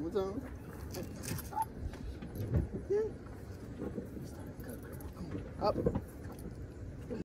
What's more. Up.